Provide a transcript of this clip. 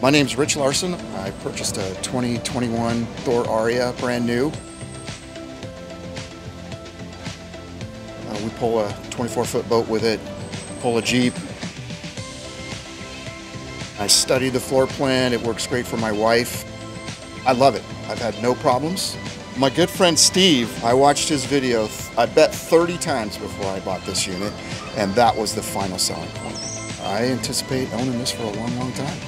My name's Rich Larson. I purchased a 2021 Thor Aria, brand new. Uh, we pull a 24 foot boat with it, pull a Jeep. I studied the floor plan. It works great for my wife. I love it. I've had no problems. My good friend Steve, I watched his video, I bet 30 times before I bought this unit, and that was the final selling point. I anticipate owning this for a long, long time.